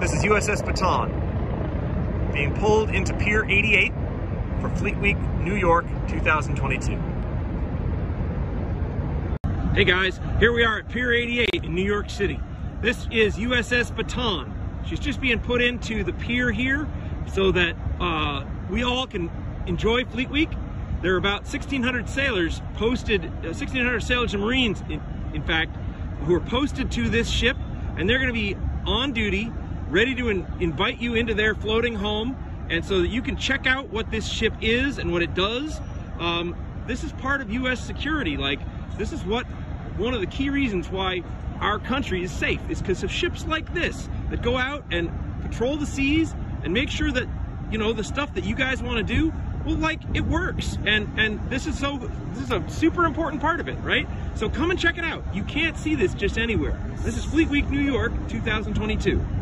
This is USS Bataan being pulled into Pier 88 for Fleet Week New York 2022. Hey guys, here we are at Pier 88 in New York City. This is USS Bataan. She's just being put into the pier here so that uh, we all can enjoy Fleet Week. There are about 1,600 sailors posted, uh, 1,600 sailors and Marines, in, in fact, who are posted to this ship, and they're going to be on duty ready to in invite you into their floating home and so that you can check out what this ship is and what it does. Um, this is part of U.S. security. Like, this is what one of the key reasons why our country is safe is because of ships like this that go out and patrol the seas and make sure that, you know, the stuff that you guys want to do, well, like, it works. And, and this is so, this is a super important part of it, right? So come and check it out. You can't see this just anywhere. This is Fleet Week New York 2022.